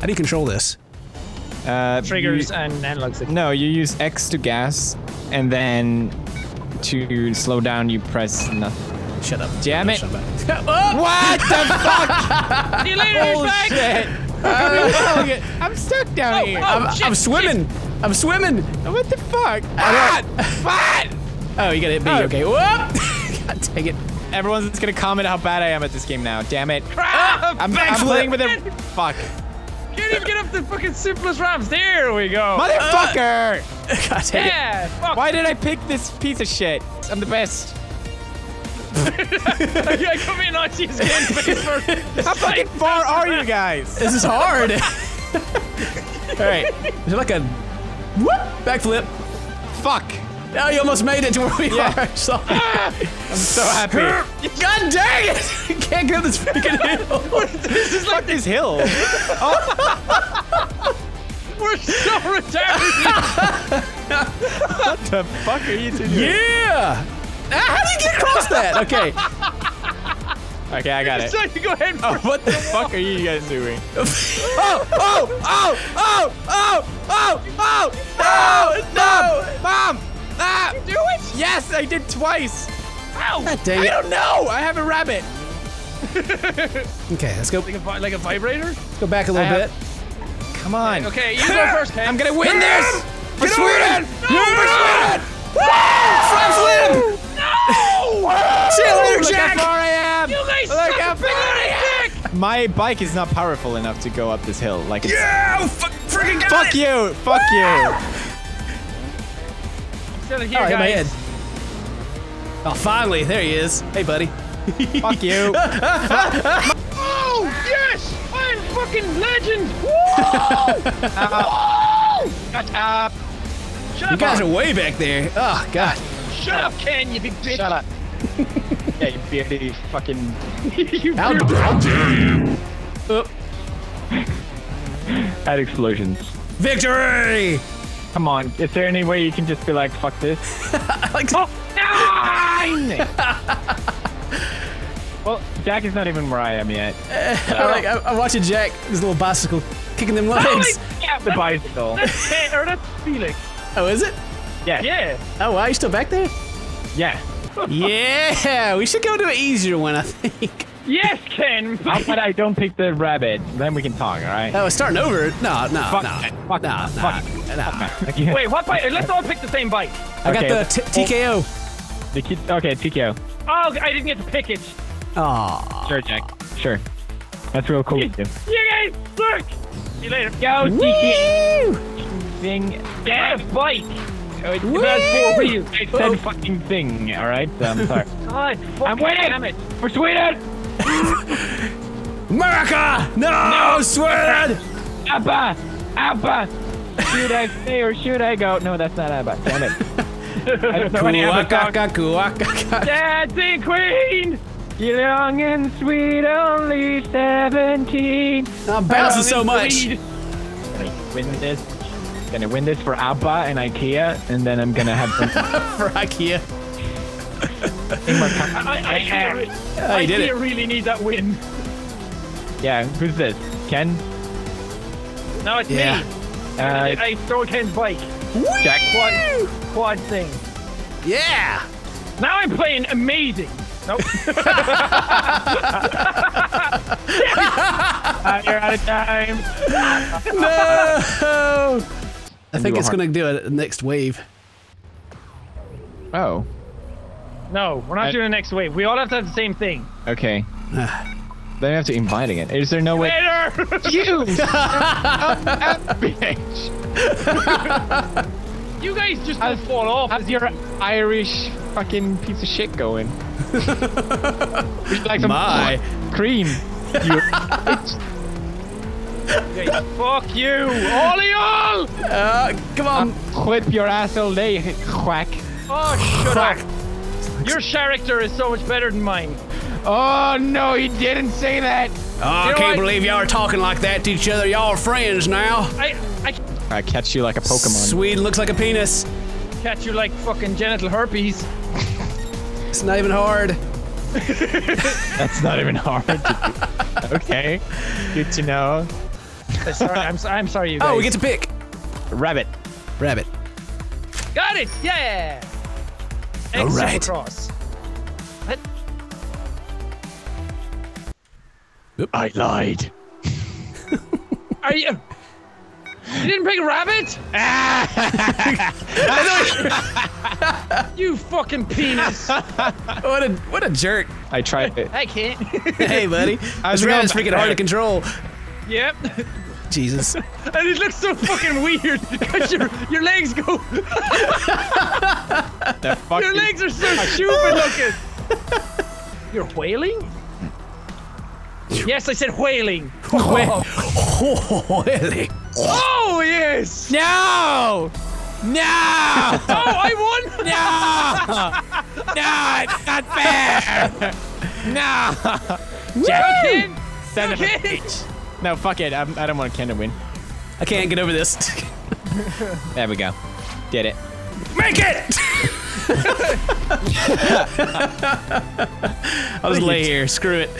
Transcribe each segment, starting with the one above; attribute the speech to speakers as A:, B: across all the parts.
A: How do you control this?
B: Uh,
C: Triggers
B: you-
C: and analog stick.
B: no, you use X to gas, and then to slow down, you press nothing.
A: Shut up.
B: Damn it.
A: Shut up.
B: What the fuck?
C: See you later, douchebag!
B: Bullshit! I'm stuck down
C: Oh,
B: here.
C: oh,
A: I'm,
C: shit,
A: I'm swimming. I'm swimming.
B: What the fuck? Ah, fuck!
A: Oh, you got hit B.
B: Oh.
A: Okay. Whoop. God dang it.
B: Everyone's just gonna comment how bad I am at this game now. Damn it.
C: Crap!
B: I'm, I'm playing with it. Fuck.
C: Can't even get up the fucking simplest ramps. There we go.
B: Motherfucker!
A: Uh, God dang it.
C: yeah, fuck.
B: Why did I pick this piece of shit? I'm the best.
C: I come in on you again face
B: How fucking far are you guys?
A: This is hard.
B: Alright.
A: Is it like a whoop backflip?
B: Fuck.
A: Oh, you almost made it to where we
B: Yeah.
A: are. Sorry.
B: I'm so happy.
A: God dang it! You can't get this freaking hill.
B: this is like this hill.
C: We're so retarded.
B: What the fuck are you doing?
A: Yeah. Ah, How do you get across that? Okay.
B: Okay, I got it.
C: so you go ahead and
B: Oh, what the fuck are you guys doing? oh, oh, oh, oh, oh, oh, oh, no, no, yes, I did twice.
C: Ow!
A: God dang
B: I
A: it.
B: don't know. I have a rabbit.
A: Okay, let's go.
C: Like a, like a vibrator?
A: Let's go back a little
B: I
A: bit.
B: have- Come on.
C: Okay, you go first, Ken.
B: I'm gonna win this for
A: Get
B: Sweden.
A: No,
B: for Sweden.
A: Front flip!
C: No!
A: See you later,
B: Look
A: Jack!
B: how far I am.
C: You guys
B: Look
C: suck
B: how
C: at
B: far I am. My bike is not powerful enough to go up this hill. Like it's.
A: Yeah! Fuck, freaking got
B: Fuck
A: it.
B: you. Fuck you. Ah!
C: Instead of here,
A: Oh, I hit my head. Oh, finally, there he is. Hey, buddy.
B: Fuck you.
C: Oh, yes! I'm fucking legend! Whoa!
B: Shut up.
C: Shut
A: You
C: up,
A: guys are way back there. Oh, God.
C: Shut up, Ken, you big bitch!
B: Shut up. yeah, you beardy fucking.
C: you
A: How,
C: weird-
A: how dare you? Oh,
D: At explosions.
A: victory!
D: Come on, is there any way you can just be like, fuck this?
A: like,
C: Nine!
D: Well, Jack is not even where I am yet.
A: I like, I, I'm watching Jack, his little bicycle, kicking them legs.
C: yeah,
D: The bicycle.
C: That's Ken, or that's Felix.
A: Oh, is it?
D: Yeah.
C: Yeah.
A: Oh, wow, you still back there?
D: Yeah.
A: Yeah, we should go to an easier one, I think.
C: Yes, Ken!
D: How about I don't pick the rabbit? Then we can talk, alright?
A: Oh, starting over. No, no,
D: Fuck
A: no.
D: Fuck
A: no,
D: it.
A: no,
D: Fuck
A: no.
C: Wait, what bike? Let's all pick the same bike.
A: I got the t- TKO.
D: The kid, okay, TKO.
C: Oh, I didn't get to pick it.
A: Aw.
D: Sure, Jack. Sure. That's real cool.
C: You guys suck! See you later.
D: Go, TKO! Thing.
C: Get a bike!
D: Oh, it
A: Woo!
D: has four wheels. I said fucking thing, alright? So I'm sorry.
C: God,
D: I'm winning!
C: damn it.
D: For Sweden!
A: America! No! No, Sweden!
D: Abba! Abba! Should I stay or should I go? No, that's not Abba. Damn it. I don't know any Abba songs.
A: Kuwakaka, kuwakaka.
C: Dancing Queen!
D: Young and sweet, only 17.
A: I'm bouncing so much.
D: Gonna win this. Gonna win this for Abba and IKEA, and then I'm gonna have some
A: For IKEA.
D: in my car.
C: I, I, I, I
A: you did it.
C: really need that win.
D: Yeah, who's this? Ken?
C: No, it's
A: Yeah.
C: me.
D: Uh,
C: I, I stole Ken's bike.
D: Jack.
C: Quad, quad thing.
A: Yeah.
C: Now I'm playing amazing. Nope.
D: Uh, you're out of time.
A: No. I think it's gonna do a next wave.
B: Oh.
C: no, we're not
B: I-
C: doing the next wave. We all have to have the same thing.
B: Okay. then we have to invite inviting it. Is there no way?
C: Later!
B: You. bitch.
C: You guys just don't fall off.
B: How's your Irish fucking piece of shit going? Would you like some
A: My.
B: cream? You
C: Okay, fuck you! All of y'all!
A: Uh, come on.
B: whip your asshole lay, quack.
C: Oh, shut
A: Fuck.
C: up. Your character is so much better than mine.
B: Oh no, he didn't say that.
A: Oh, I
C: know
A: can't
C: what?
A: believe y'all are talking like that to each other. Y'all are friends now.
C: I, I
B: I catch you like a Pokemon.
A: Sweden looks like a penis.
C: catch you like fucking genital herpes.
A: It's not even hard.
B: That's not even hard. okay, good to know.
C: Uh, sorry, I'm, so- I'm sorry, you guys.
A: Oh, we get to pick.
B: Rabbit.
A: Rabbit.
C: Got it! Yeah!
A: All
C: X
A: right.
C: Cross. What?
B: I lied.
C: Are you? You didn't pick a rabbit? you fucking penis!
A: What a what a jerk.
B: I tried it.
C: I can't.
A: Hey, buddy.
B: I
A: was
B: it going
A: rabbit's freaking hard
B: there?
A: to control.
C: yep.
A: Jesus.
C: And it looks so fucking weird because your your legs go.
B: The fuck
C: Your legs are so stupid looking. You're whaling? Yes, I said whaling.
A: Really?
C: Oh whaling. Oh, yes!
B: No! No!
C: Oh, I won!
B: No! No, it's not fair! No!
C: Jack, Ken,
B: Son of a
C: Okay.
B: bitch. No, fuck it. I'm, I don't want Ken to win.
A: I can't get over this.
B: There we go. Did it.
A: Make it! I'll just lay here. Screw it.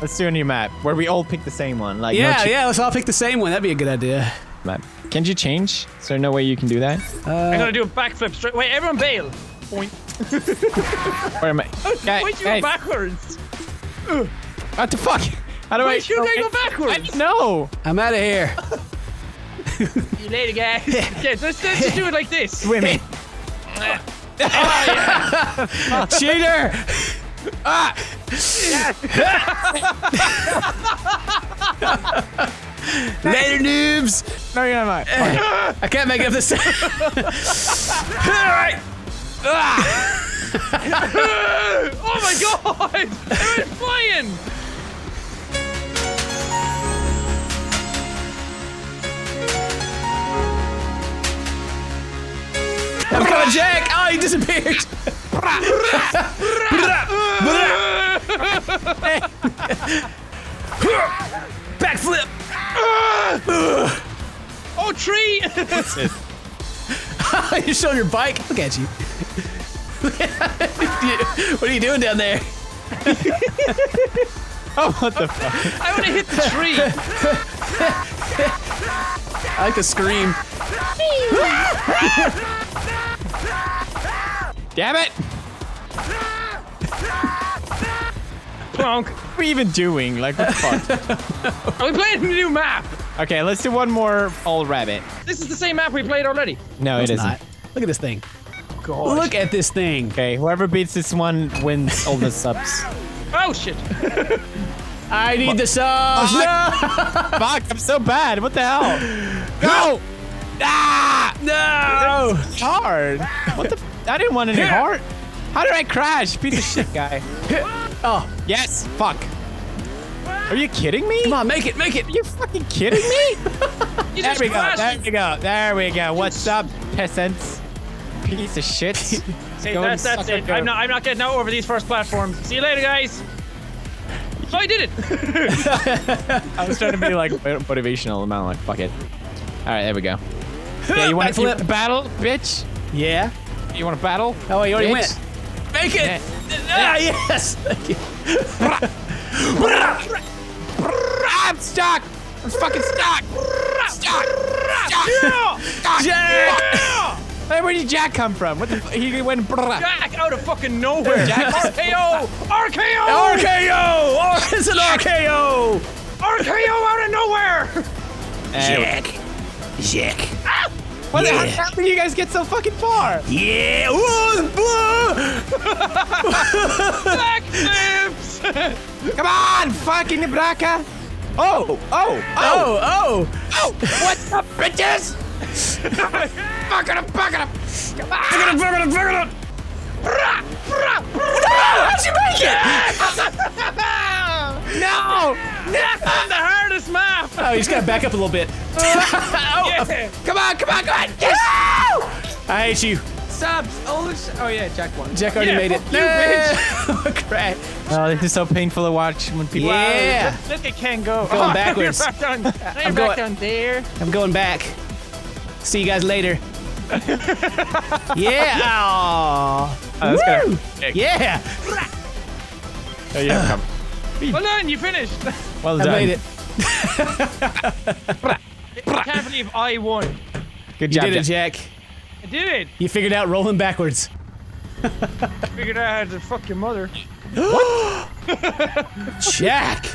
B: Let's do a new map where we all pick the same one. Like
A: Yeah,
B: cheat
A: yeah. Let's all pick the same one. That'd be a good idea.
B: map. Can't you change? Is there no way you can do that?
C: I'm gonna uh, do a backflip straight. Wait, everyone bail. Point.
B: Where am I? Guy-
C: Why'd you
B: guys,
C: go backwards?
B: What the fuck? How do
C: Why'd
B: I?
C: you
B: oh,
C: guys go backwards?
B: I- No.
A: I'm out of here.
C: You later, guys. yeah, let's, let's just do it like this.
B: Swimming.
A: Ah, Cheater! Ah! Later, noobs!
B: No, you're not.
A: I can't make it up this time. Alright! Ah.
C: Oh my god! It was flying!
A: I'm coming, Jack! Oh, he disappeared! Backflip! Uh.
C: Oh, tree!
A: You're showing your bike? Look at you. what are you doing down there?
B: Oh, what the fuck?
C: I want to hit the tree.
A: I like to scream.
B: Damn it!
C: Plonk.
B: What are we even doing? Like, what the fuck?
C: Are we playing a new map?
B: okay, let's do one more all rabbit.
C: This is the same map we played already.
B: No,
A: It's
B: it isn't.
A: not. Look at this thing.
C: God.
A: Look at this thing.
B: Okay, whoever beats this one wins all the subs.
C: Oh shit.
A: I need the subs. No!
B: Fuck, I'm so bad. What the hell? Go! Ah!
A: No!
B: It's hard. What the? I didn't want any heart. How did I crash? Piece of shit guy.
A: Oh,
B: Yes. Fuck. Are you kidding me?
A: come on, make it, make it.
B: Are you fucking kidding me? There we go.
C: crashed.
B: There we go. There we go. What's up, peasants? Piece of shit.
C: Hey,
B: Go
C: that's, that's it. I'm not, I'm not getting out over these first platforms. See you later, guys. Oh, I did it.
B: I was trying to be like motivational. I'm like, fuck it. All right, there we go. Yeah, you want to battle, bitch?
A: Yeah.
B: You want to battle?
A: Oh, you already
B: Bitch.
A: went. Make it. Ah, yes. Thank you.
B: I'm stuck. I'm fucking stuck. Stuck. Stuck. Stuck.
A: Jack.
B: Hey, where did Jack come from? What the? F- he went. brrrah.
C: Jack out of fucking nowhere.
B: Jack-
C: RKO. RKO.
A: RKO. Oh, it's an RKO.
C: RKO out of nowhere.
A: Jack. Jack.
B: What the
A: Yeah.
B: heck? How did you guys get so fucking far?
A: Yeah. Whoa, whoa.
C: Backflips.
B: Come on, fucking Nebraska. Oh, oh, oh,
A: Oh, oh.
B: oh. What's up, bitches? Fuck it up, fuck it up. Come on.
A: Fuck it up, fuck it up, fuck it up. How'd you make it?
B: No.
C: the hardest map.
A: Oh, you just gotta back up a little bit. Oh,
C: Yeah.
B: Come on, come on, come on. Yes.
A: I hate you.
B: Subs. Oh, oh yeah, Jack won.
A: Jack already
C: Yeah,
A: made it.
C: fuck you, bitch.
A: bitch. Crack.
B: Oh, this is so painful to watch when people.
A: Yeah.
C: Look at Ken go.
A: Going
C: Oh,
A: backwards.
C: Back down. I'm,
A: I'm
C: back
A: going-
C: down there.
A: I'm going back. See you guys later. yeah.
B: Oh, that's
A: Woo.
B: good.
A: Yeah.
B: Oh, yeah, come.
C: Well done. You finished.
B: Well done.
A: I
B: done.
A: made it.
C: I can't believe I won.
D: Good
A: You
D: job,
A: did it,
D: Jack.
A: Jack.
C: I did it.
A: You figured out rolling backwards.
C: Figured out how to fuck your mother. what?
A: Jack!